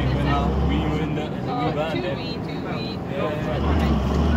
like when uh, we were in the, we were there. Yeah.